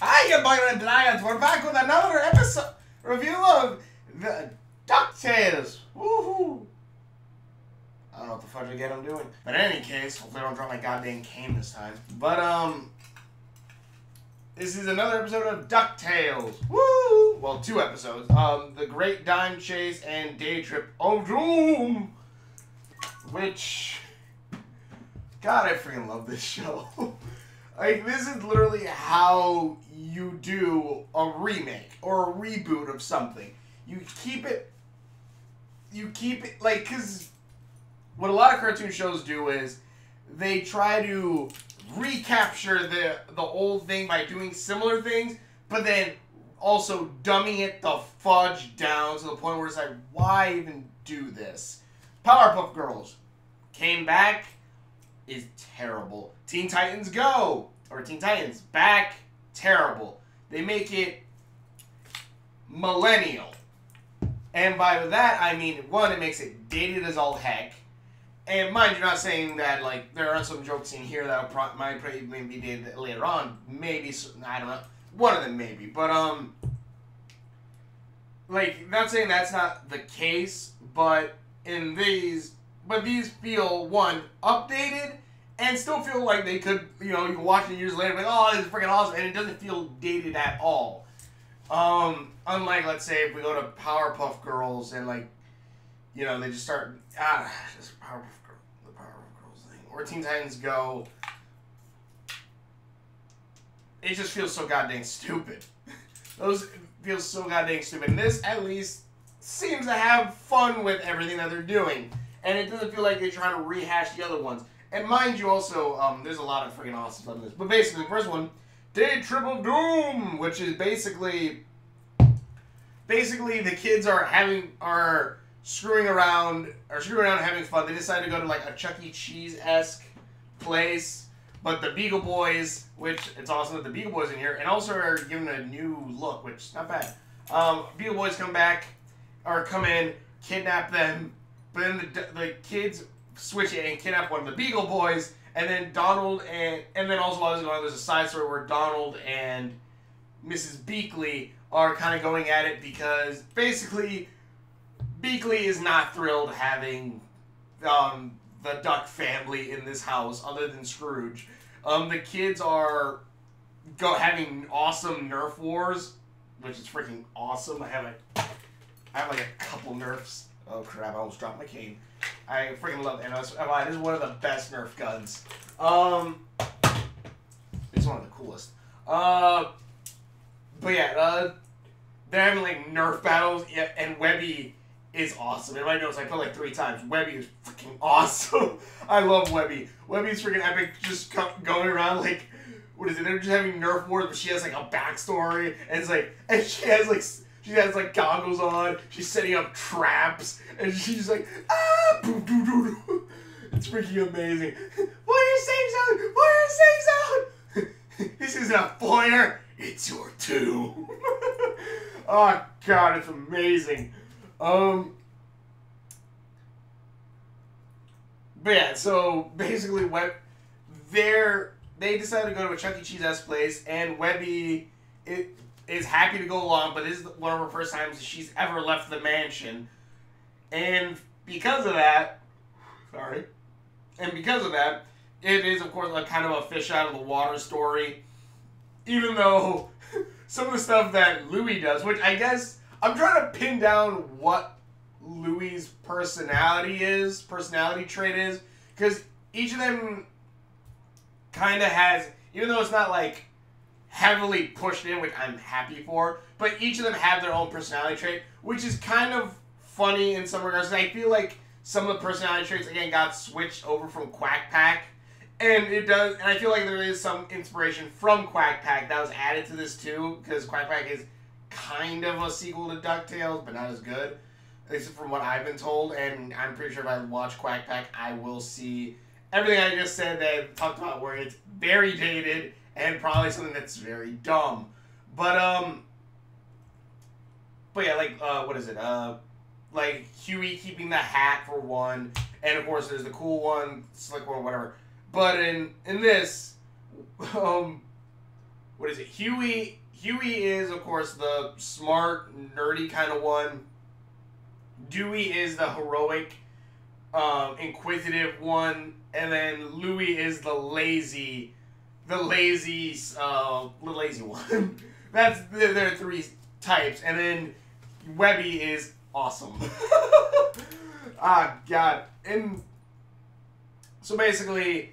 Hi, Byron and Lions. We're back with another episode review of the DuckTales. Woohoo! I don't know what the fudge again I'm doing. But in any case, hopefully I don't drop my goddamn cane this time. But, um, this is another episode of DuckTales. Woo! Well, two episodes. Um, The Great Dime Chase and Day Trip of Doom. Which, God, I freaking love this show. like, this is literally how you do a remake or a reboot of something. You keep it, you keep it, like, because what a lot of cartoon shows do is they try to recapture the the old thing by doing similar things, but then also dumbing it the fudge down to the point where it's like, why even do this? Powerpuff Girls came back is terrible. Teen Titans Go or Teen Titans back terrible. They make it millennial. And by that I mean one, it makes it dated as all heck. And mind you, not saying that like there are some jokes in here that pro- might probably maybe did later on. Maybe I don't know. One of them maybe, but um, like not saying that's not the case, but in these, but these feel one updated and still feel like they could, you know, you can watch it years later, like oh, this is freaking awesome, and it doesn't feel dated at all. Um, unlike let's say if we go to Powerpuff Girls and like you know, they just start ah, just Powerpuff Girl, the Powerpuff Girls thing, or Teen Titans Go. It just feels so goddamn stupid. Those feels so goddamn stupid. And this at least seems to have fun with everything that they're doing, and it doesn't feel like they're trying to rehash the other ones. And mind you, also, um, there's a lot of freaking awesome stuff in this. But basically, the first one, Day Trip of Doom, which is basically, basically the kids are having are screwing around are screwing around having fun. They decide to go to like a Chuck E. Cheese esque place, but the Beagle Boys, which it's awesome that the Beagle Boys are in here, and also are given a new look, which is not bad. Um, Beagle Boys come back or come in, kidnap them, but then the the kids switch it and kidnap one of the Beagle Boys, and then Donald and and then also while this is going there's a side story where Donald and Mrs. Beakley are kind of going at it because basically Beakley is not thrilled having um, the Duck family in this house, other than Scrooge. Um, the kids are go having awesome Nerf wars, which is freaking awesome. I have like I have like a couple Nerfs. Oh crap! I almost dropped my cane. I freaking love it. And it's, oh, one of the best Nerf guns. Um, it's one of the coolest. Uh, but yeah, uh, they're having like Nerf battles, yeah, and Webby is awesome. Everybody knows I put like three times. Webby is freaking awesome. I love Webby. Webby's freaking epic. Just going around like, what is it? They're just having Nerf wars, but she has like a backstory, and it's like, and she has like. She has like goggles on. She's setting up traps, and she's like, ah, boom, doo, doo, doo. It's freaking amazing. Fire safe zone! Fire safe zone! this isn't a foyer. It's your tomb. oh god, it's amazing. Um. But yeah, so basically, Web, they're they decided to go to a Chuck E. Cheese S place, and Webby it, is happy to go along, but this is one of her first times she's ever left the mansion, and because of that, sorry, and because of that, it is of course a kind of a fish out of the water story. Even though some of the stuff that Louie does, which I guess I'm trying to pin down what Louie's personality is, personality trait is, because each of them kind of has, even though it's not like heavily pushed in, which I'm happy for, but each of them have their own personality trait, which is kind of funny in some regards. I feel like some of the personality traits again got switched over from Quack Pack. And it does, and I feel like there is some inspiration from Quack Pack that was added to this too, because Quack Pack is kind of a sequel to DuckTales, but not as good. At least from what I've been told, and I'm pretty sure if I watch Quack Pack, I will see everything I just said that talked about, where it's very dated and probably something that's very dumb. But um, but yeah, like uh, what is it? Uh, like Huey keeping the hat for one, and of course there's the cool one, slick one, whatever. But in in this, um, what is it? Huey. Huey is of course the smart, nerdy kind of one. Dewey is the heroic, um, inquisitive one, and then Louie is the lazy, the lazy, uh, the lazy one. That's there are three types, and then Webby is awesome. ah, God, and so basically,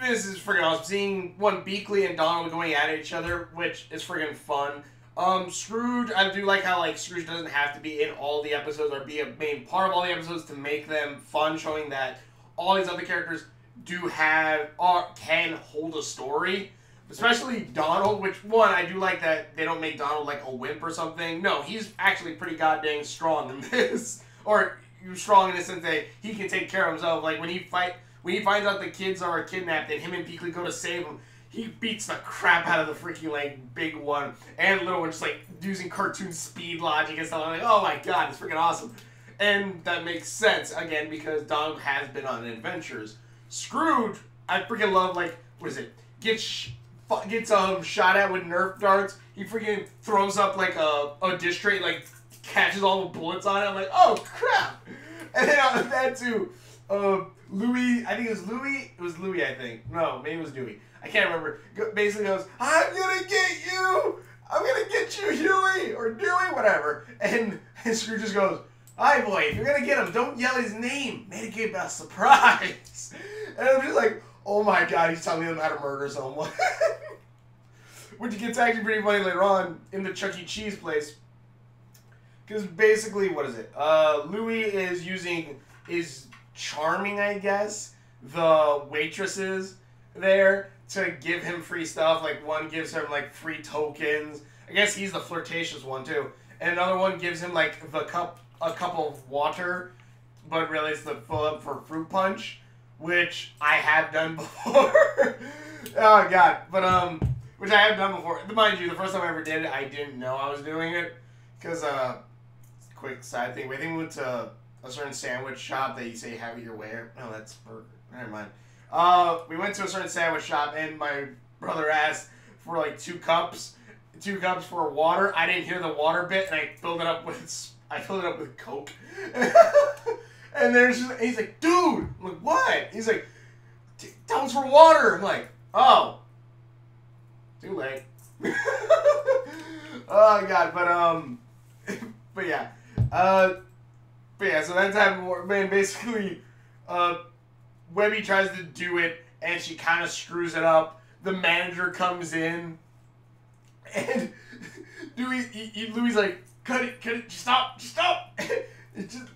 this is freaking awesome. Seeing one Beakley and Donald going at each other, which is freaking fun. Um, Scrooge, I do like how like Scrooge doesn't have to be in all the episodes or be a main part of all the episodes to make them fun, showing that all these other characters do have or can hold a story. Especially Donald, which one I do like that they don't make Donald like a wimp or something. No, he's actually pretty goddamn strong in this, or strong in the sense that he can take care of himself. Like when he fight, when he finds out the kids are kidnapped and him and Beakley go to save them, he beats the crap out of the freaking like big one and little one, just like using cartoon speed logic and stuff. I'm like, oh my god, it's freaking awesome. And that makes sense again because Donald has been on adventures. Scrooge, I freaking love like what is it? Gets gets um shot at with Nerf darts. He freaking throws up like a a dish tray, like catches all the bullets on it. I'm like, oh crap! And then on that too, um, Louie, I think it was Louie. It was Louie, I think. No, maybe it was Dewey. I can't remember. Basically goes, I'm gonna get you. I'm gonna get you, Huey or Dewey, whatever. And, and Scrooge just goes, Hi, boy. If you're gonna get him, don't yell his name. Make it a surprise. And I'm just like, oh my god, he's telling them how to murder someone. Which gets actually pretty funny later on in the Chuck E. Cheese place. Because basically, what is it? Uh, Louie is using, is charming, I guess, the waitresses there to give him free stuff. Like, one gives him, like, free tokens. I guess he's the flirtatious one, too. And another one gives him, like, the cup, a cup of water, but really it's the fill up for fruit punch which I have done before. oh god, but um, which I have done before. Mind you, the first time I ever did it, I didn't know I was doing it because uh, quick side thing. I think we went to a certain sandwich shop that you say have it your way. No, that's burger. Never mind. Uh, we went to a certain sandwich shop and my brother asked for like two cups, two cups for water. I didn't hear the water bit and I filled it up with I filled it up with Coke. And there's just, he's like, dude, I'm like, what? He's like, that was for water. I'm like, oh, too late. oh god, but um, but yeah, uh, but yeah. So that time, man, basically, uh, Webby tries to do it, and she kind of screws it up. The manager comes in, and Louie, Louie like, cut it, cut it, stop, just stop. it just just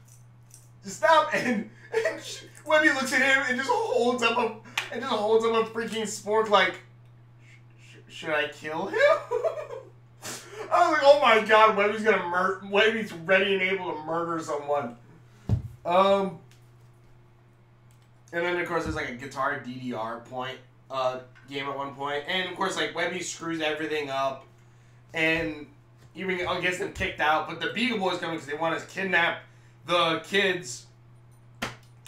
stop. And, and Webby looks at him and just holds up a and just holds up a freaking spork like, should I kill him? I was like, oh my god, Webby's gonna murder. Webby's ready and able to murder someone. Um, and then of course there's like a guitar DDR point uh game at one point, and of course like Webby screws everything up, and even gets them kicked out. But the Beagle Boys coming because they want to kidnap the kids,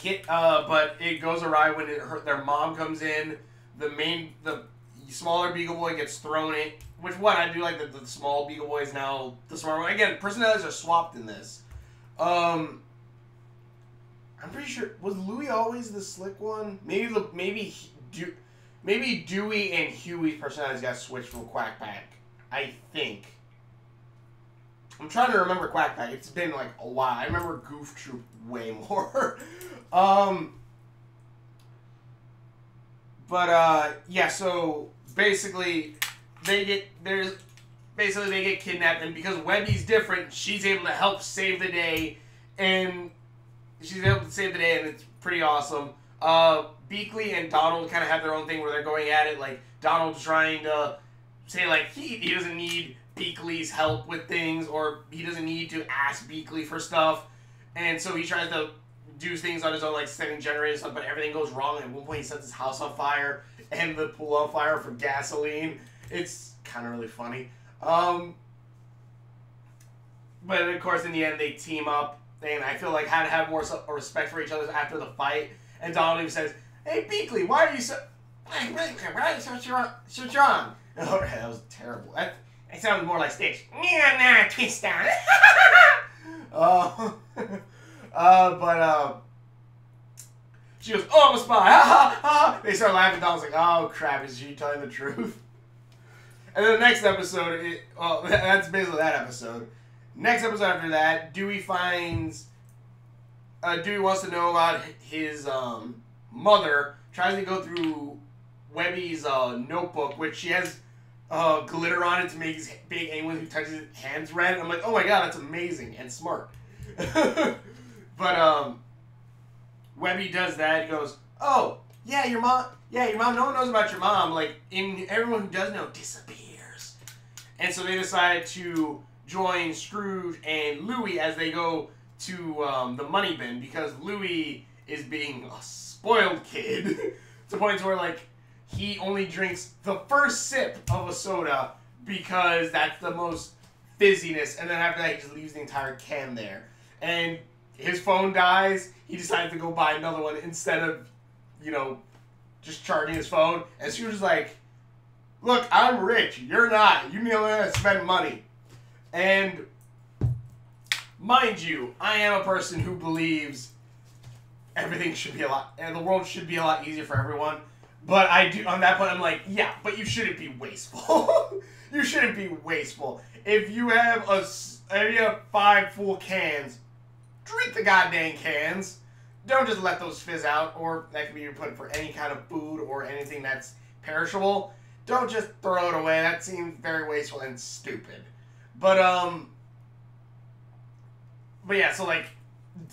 kid, uh, but it goes awry when it, her, their mom comes in. The main, the smaller Beagle Boy gets thrown in. Which one I do like that the small Beagle Boy is now the smart one. Again, personalities are swapped in this. Um, I'm pretty sure was Louie always the slick one. Maybe the maybe do maybe Dewey and Huey's personalities got switched from Quack Pack. I think. I'm trying to remember Quack Pack. It's been like a while. I remember Goof Troop way more. Um, but uh, yeah. So basically, they get there's basically they get kidnapped, and because Webby's different, she's able to help save the day, and she's able to save the day, and it's pretty awesome. Uh, Beakley and Donald kind of have their own thing where they're going at it. Like Donald's trying to say like he he doesn't need Beakley's help with things, or he doesn't need to ask Beakley for stuff, and so he tries to do things on his own, like setting generators stuff, but everything goes wrong. At one point, he sets his house on fire and the pool on fire for gasoline. It's kind of really funny. Um, but of course, in the end, they team up, and I feel like had to have more respect for each other after the fight. And Donald even says, "Hey, Beakley, why are you so, why are you so strong? So strong? Oh, that was terrible. That, sounded more like Stitch. Nah, nah, twist down. uh, uh, but, uh, she goes, oh, I'm a spy. Ha, ha, ha. They start laughing. Donald's like, oh, crap, is she telling the truth? And then the next episode, it, well, that's basically that episode. Next episode after that, Dewey finds, uh, Dewey wants to know about his, um, mother, tries to go through Webby's, uh, notebook, which she has, uh, glitter on it to make his anyone who touches his hands red. I'm like, oh my god, that's amazing and smart. but, um, Webby does that. He goes, "Oh, yeah, your mom. Yeah, your mom. No one knows about your mom. Like, in everyone who does know disappears." And so they decide to join Scrooge and Louie as they go to um, the money bin because Louie is being a spoiled kid to points where like he only drinks the first sip of a soda because that's the most fizziness, and then after that he just leaves the entire can there. And his phone dies, he decides to go buy another one instead of, you know, just charging his phone. And she was like, Look, I'm rich. You're not. You need to spend money. And mind you, I am a person who believes everything should be a lot, and the world should be a lot easier for everyone. But I do, on that point, I'm like, yeah, but you shouldn't be wasteful. you shouldn't be wasteful. If you have a, if you have five full cans, drink the goddamn cans. Don't just let those fizz out, or that can be put for any kind of food or anything that's perishable. Don't just throw it away. That seems very wasteful and stupid. But um, but yeah. So like,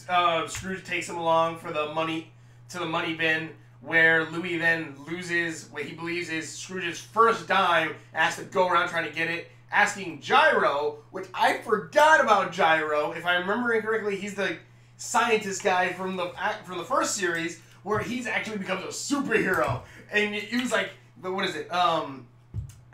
uh, Scrooge takes him along for the money to the money bin, where Louie then loses what he believes is Scrooge's first dime, and has to go around trying to get it asking Gyro, which I forgot about Gyro. If I remember incorrectly, he's the scientist guy from the from the first series where he's actually becomes a superhero, and he was like, what is it? Um,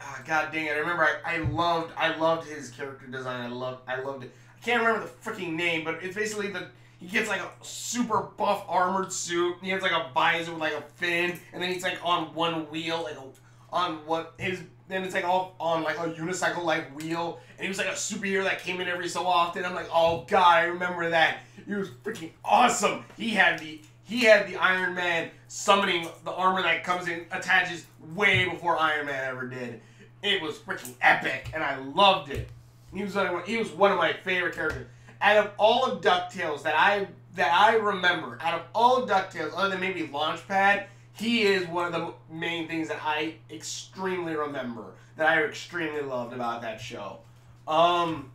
oh, God dang it! I remember I, I loved I loved his character design. I loved I loved it. I can't remember the freaking name, but it's basically the he gets like a super buff armored suit. He has like a visor with like a fin, and then he's like on one wheel, like a, on what his then it's like all on like a unicycle like wheel, and he was like a superhero that came in every so often. I'm like, oh god, I remember that. He was freaking awesome. He had the he had the Iron Man summoning the armor that comes in attaches way before Iron Man ever did. It was freaking epic, and I loved it. He was one, he was one of my favorite characters. Out of all of Ducktales that I that I remember, out of all of Ducktales, other than maybe Launchpad, he is one of the main things that I extremely remember that I extremely loved about that show. Um,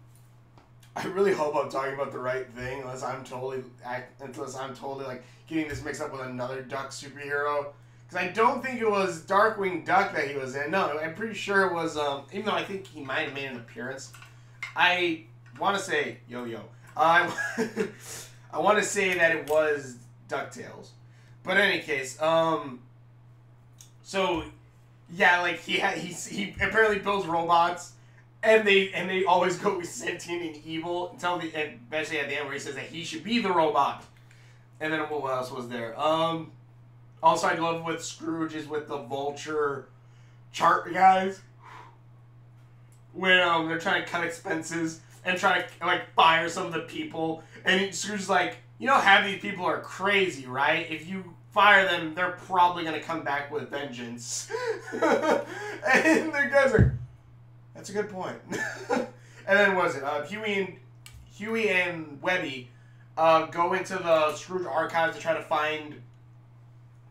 I really hope I'm talking about the right thing, unless I'm totally unless I'm totally like getting this mixed up with another Duck superhero. Because I don't think it was Darkwing Duck that he was in. No, I'm pretty sure it was. Um, even though I think he might have made an appearance, I want to say Yo Yo. I I want to say that it was Ducktales. But in any case, um, so yeah, like he ha- he he apparently builds robots, and they and they always go with sentient and evil until the especially at the end where he says that he should be the robot. And then what else was there? Um, also I love with Scrooge is with the vulture chart guys, when um they're trying to cut expenses and try to like fire some of the people, and Scrooge's like, you know, half these people are crazy, right? If you fire them, they're probably gonna come back with vengeance. and the guys are, that's a good point. and then was it uh, Huey and Huey and Webby uh, go into the Scrooge archives to try to find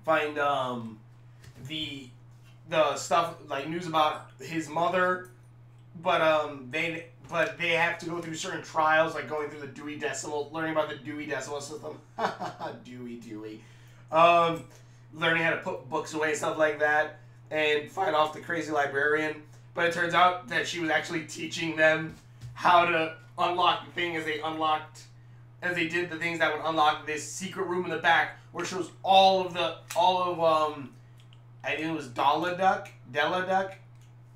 find um, the the stuff like news about his mother, but um they but they have to go through certain trials like going through the Dewey Decimal, learning about the Dewey Decimal System. Dewey Dewey um, learning how to put books away, stuff like that, and fight off the crazy librarian. But it turns out that she was actually teaching them how to unlock the thing as they unlocked, as they did the things that would unlock this secret room in the back, where shows all of the all of um, I think it was Dala Duck, Della Duck.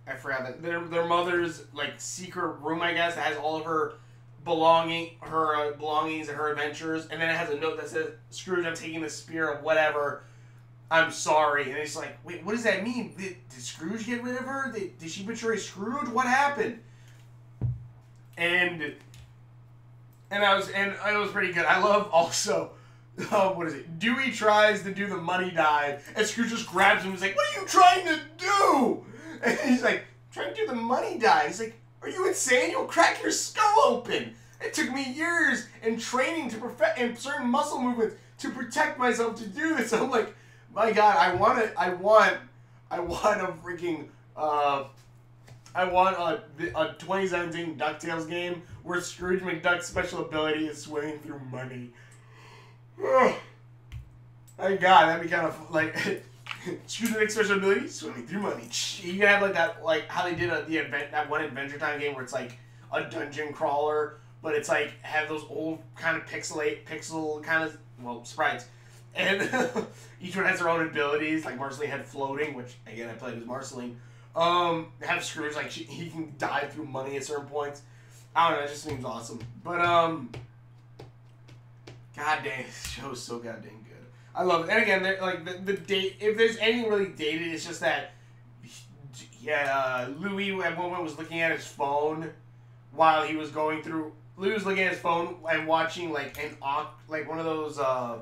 I forgot that their their mother's like secret room, I guess, that has all of her belonging her uh, belongings and her adventures, and then it has a note that says, "Scrooge, I'm taking the spear of whatever." I'm sorry. And it's like, wait, what does that mean? Did, did Scrooge get rid of her? Did, did she betray Scrooge? What happened? And and I was and it was pretty good. I love also. Oh, what is it? Dewey tries to do the money dive, and Scrooge just grabs him. He's like, "What are you trying to do?" And he's like, "Trying to do the money dive." He's like, "Are you insane? You'll crack your skull open." It took me years and training to perfect and certain muscle movements to protect myself to do this. I'm like, my God, I want it. I want, I want a freaking, uh, I want a, a 2017 DuckTales game where Scrooge McDuck's special ability is swimming through money. my God, that'd be kind of like Scrooge McDuck's special ability swimming through money. You can have like that, like how they did a, the event that one Adventure Time game where it's like a dungeon crawler, but it's like have those old kind of pixelate pixel kind of well sprites and each one has their own abilities. Like Marceline had floating, which again I played as Marceline. Um, have Scrooge like she, he can dive through money at certain points. I don't know, it just seems awesome. But um, god dang, this show is so goddamn good. I love it. And again, like the, the date. If there's anything really dated, it's just that. Yeah, uh, Louie at one point was looking at his phone while he was going through. Louie was looking at his phone and watching like an like one of those uh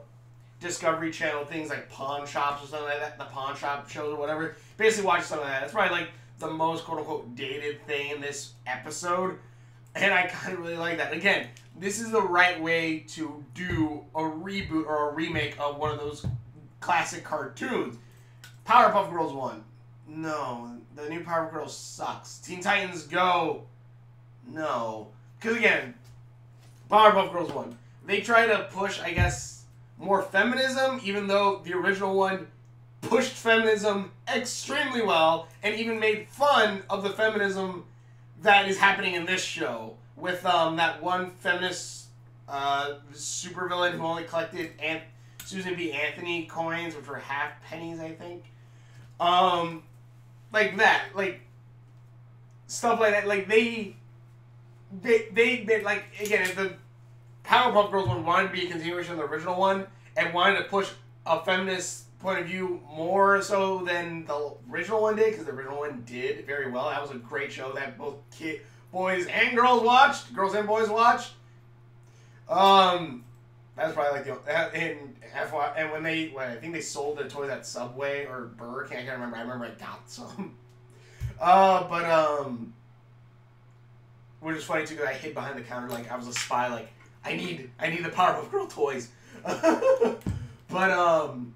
Discovery Channel things like pawn shops or something like that, the pawn shop shows or whatever. Basically, watch something like that. That's probably like the most quote unquote dated thing in this episode. And I kind of really like that. Again, this is the right way to do a reboot or a remake of one of those classic cartoons. Powerpuff Girls 1. No, the new Powerpuff Girls sucks. Teen Titans Go. No. Because again, Powerpuff Girls 1. They try to push, I guess, more feminism, even though the original one pushed feminism extremely well and even made fun of the feminism that is happening in this show with um, that one feminist uh, supervillain who only collected Ant- Susan B. Anthony coins, which were half pennies, I think. Um, like that, like stuff like that. Like they, they, they, they like again if the Powerpuff Girls one wanted to be a continuation of the original one and wanted to push a feminist point of view more so than the original one did, because the original one did very well. That was a great show that both kid, boys and girls watched, girls and boys watched. Um, that's probably like the and FY and when they when I think they sold the toys at Subway or Burger King, I can't remember. I remember I got some. Uh, but um, which is funny too because I hid behind the counter like I was a spy. Like I need I need the Powerpuff Girl toys. but um, I'm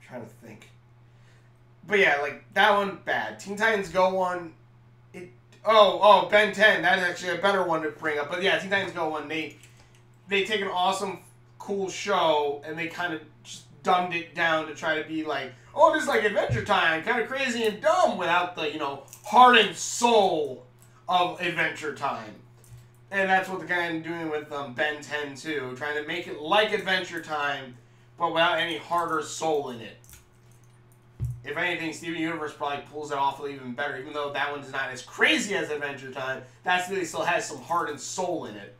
trying to think. But yeah, like that one bad. Teen Titans Go one. Oh oh Ben Ten. That is actually a better one to bring up. But yeah, Teen Titans Go one. They they take an awesome, cool show and they kind of just dumbed it down to try to be like, oh, this is like Adventure Time, kind of crazy and dumb, without the you know heart and soul of Adventure Time. And that's what they're kind of doing with um, Ben 10 too, trying to make it like Adventure Time, but without any heart or soul in it. If anything, Steven Universe probably pulls it off even better, even though that one's not as crazy as Adventure Time. That really still has some heart and soul in it.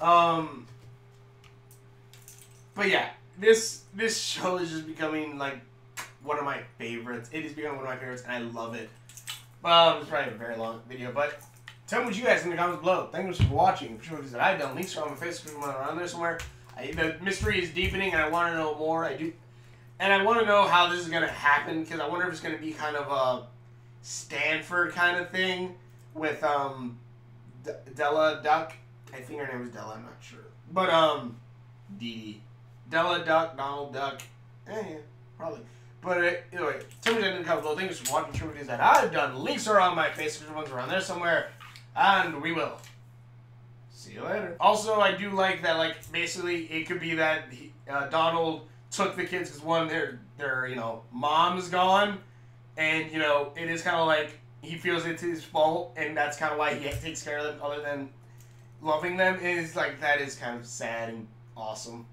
Um, but yeah, this this show is just becoming like one of my favorites. It is becoming one of my favorites, and I love it. Um, it's probably a very long video, but Tell me what you guys think in the comments below. Thank you for watching. For sure, that I've done links on my Facebook around there somewhere. I, the mystery is deepening, and I want to know more. I do, and I want to know how this is gonna happen because I wonder if it's gonna be kind of a Stanford kind of thing with um D- Della Duck. I think her name was Della. I'm not sure, but um, Dee Della Duck, Donald Duck. Eh, yeah, probably. But uh, anyway, comments below. Thank you for watching the videos that I've done. Links are on my Facebook ones around there somewhere and we will. See you later. Also, I do like that, like, basically, it could be that he, uh, Donald took the kids because, one, their, their, you know, mom's gone, and, you know, it is kind of like he feels it's his fault, and that's kind of why he takes care of them, other than loving them, is, like, that is kind of sad and awesome.